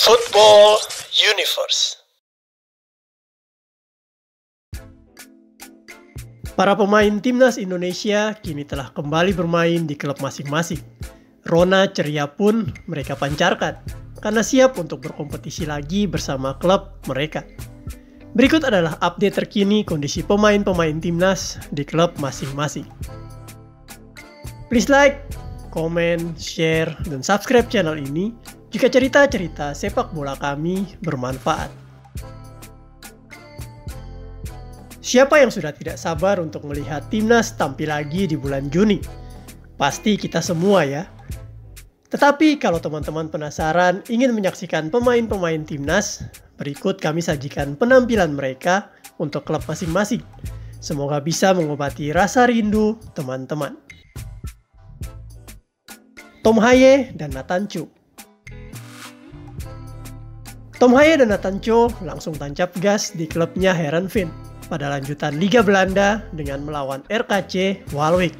Football Universe. Para pemain timnas Indonesia kini telah kembali bermain di klub masing-masing. Rona ceria pun mereka pancarkan karena siap untuk berkompetisi lagi bersama klub mereka. Berikut adalah update terkini kondisi pemain-pemain timnas di klub masing-masing. Please like, comment, share, dan subscribe channel ini jika cerita-cerita sepak bola kami bermanfaat. Siapa yang sudah tidak sabar untuk melihat timnas tampil lagi di bulan Juni? Pasti kita semua ya. Tetapi kalau teman-teman penasaran ingin menyaksikan pemain-pemain timnas, berikut kami sajikan penampilan mereka untuk klub masing-masing. Semoga bisa mengobati rasa rindu teman-teman. Tom Haye dan Nathan Chu Tom Haye dan Nathan Cho langsung tancap gas di klubnya Herenveen pada lanjutan Liga Belanda dengan melawan RKC Walwijk.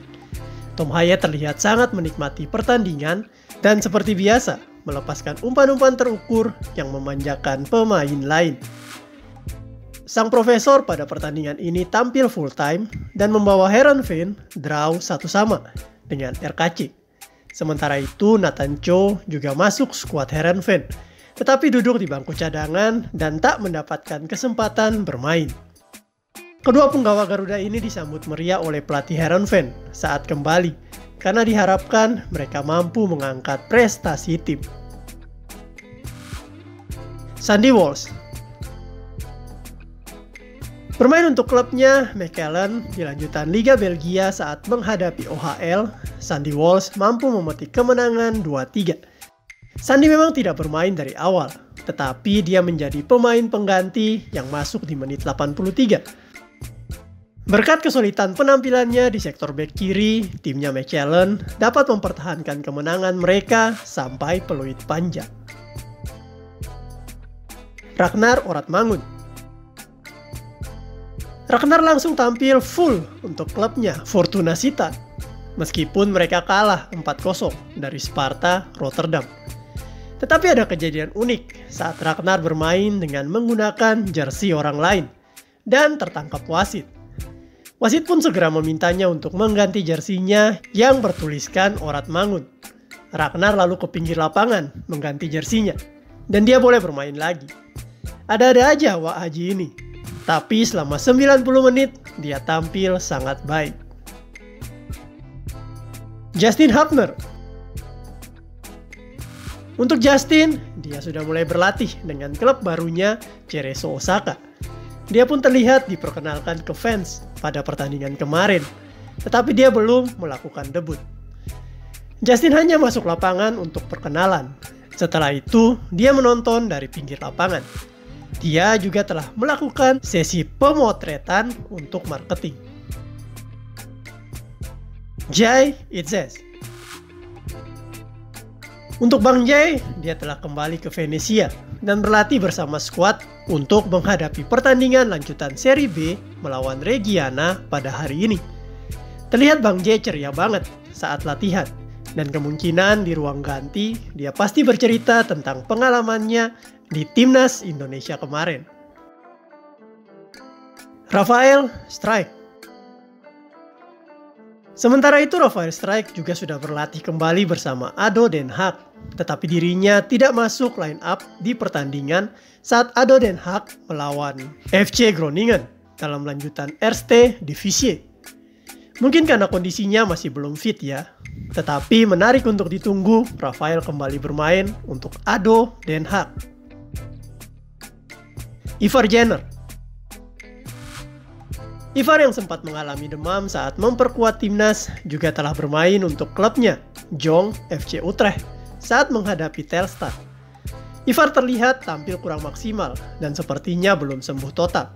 Tom Haye terlihat sangat menikmati pertandingan dan seperti biasa melepaskan umpan-umpan terukur yang memanjakan pemain lain. Sang profesor pada pertandingan ini tampil full time dan membawa Herenveen draw satu sama dengan RKC. Sementara itu Nathan Cho juga masuk skuad Herenveen tetapi duduk di bangku cadangan dan tak mendapatkan kesempatan bermain. Kedua penggawa Garuda ini disambut meriah oleh pelatih Heronven saat kembali, karena diharapkan mereka mampu mengangkat prestasi tim. Sandy Walsh Bermain untuk klubnya, McKellen di lanjutan Liga Belgia saat menghadapi OHL, Sandy Walsh mampu memetik kemenangan 2-3 Sandi memang tidak bermain dari awal, tetapi dia menjadi pemain pengganti yang masuk di menit 83. Berkat kesulitan penampilannya di sektor back kiri, timnya McCallan dapat mempertahankan kemenangan mereka sampai peluit panjang. Ragnar Oratmangun Ragnar langsung tampil full untuk klubnya Fortuna Sittard meskipun mereka kalah 4-0 dari Sparta Rotterdam. Tetapi ada kejadian unik saat Ragnar bermain dengan menggunakan jersey orang lain dan tertangkap wasit. Wasit pun segera memintanya untuk mengganti jersinya yang bertuliskan Orat Mangun. Ragnar lalu ke pinggir lapangan mengganti jersinya dan dia boleh bermain lagi. Ada-ada aja Wak Haji ini. Tapi selama 90 menit dia tampil sangat baik. Justin Hapner untuk Justin, dia sudah mulai berlatih dengan klub barunya Cerezo Osaka. Dia pun terlihat diperkenalkan ke fans pada pertandingan kemarin, tetapi dia belum melakukan debut. Justin hanya masuk lapangan untuk perkenalan. Setelah itu, dia menonton dari pinggir lapangan. Dia juga telah melakukan sesi pemotretan untuk marketing. Jai Itzes untuk Bang Jai, dia telah kembali ke Venesia dan berlatih bersama skuad untuk menghadapi pertandingan lanjutan Seri B melawan Reggiana pada hari ini. Terlihat Bang Jai ceria banget saat latihan dan kemungkinan di ruang ganti dia pasti bercerita tentang pengalamannya di timnas Indonesia kemarin. Rafael Strike Sementara itu Rafael Strike juga sudah berlatih kembali bersama Ado Den Haag, tetapi dirinya tidak masuk line up di pertandingan saat Ado Den Haag melawan FC Groningen dalam lanjutan Erste Divisie. Mungkin karena kondisinya masih belum fit ya, tetapi menarik untuk ditunggu Rafael kembali bermain untuk Ado Den Haag. Ivar Jenner Ivar yang sempat mengalami demam saat memperkuat timnas juga telah bermain untuk klubnya, Jong FC Utrecht, saat menghadapi Telstar. Ivar terlihat tampil kurang maksimal dan sepertinya belum sembuh total.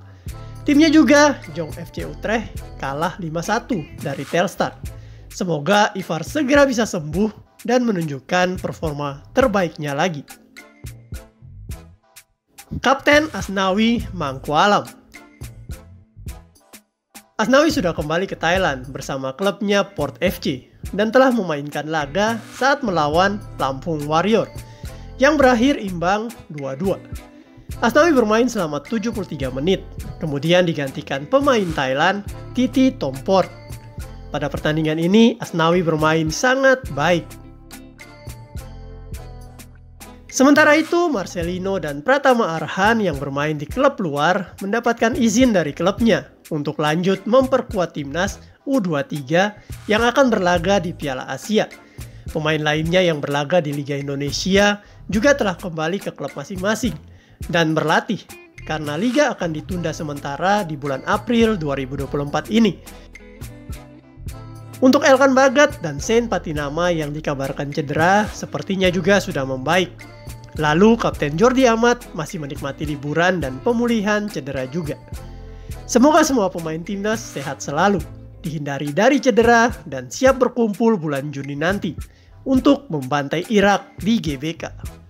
Timnya juga, Jong FC Utrecht, kalah 5-1 dari Telstar. Semoga Ivar segera bisa sembuh dan menunjukkan performa terbaiknya lagi. Kapten Asnawi Mangkualam Asnawi sudah kembali ke Thailand bersama klubnya Port FC dan telah memainkan laga saat melawan Lampung Warrior. yang berakhir imbang 2-2. Asnawi bermain selama 73 menit, kemudian digantikan pemain Thailand Titi Tomport. Pada pertandingan ini, Asnawi bermain sangat baik. Sementara itu, Marcelino dan Pratama Arhan yang bermain di klub luar mendapatkan izin dari klubnya untuk lanjut memperkuat timnas U23 yang akan berlaga di Piala Asia. Pemain lainnya yang berlaga di Liga Indonesia juga telah kembali ke klub masing-masing dan berlatih karena liga akan ditunda sementara di bulan April 2024 ini. Untuk Elkan Bagat dan Saint Patinama yang dikabarkan cedera sepertinya juga sudah membaik. Lalu Kapten Jordi Amat masih menikmati liburan dan pemulihan cedera juga. Semoga semua pemain timnas sehat selalu, dihindari dari cedera dan siap berkumpul bulan Juni nanti untuk membantai Irak di GBK.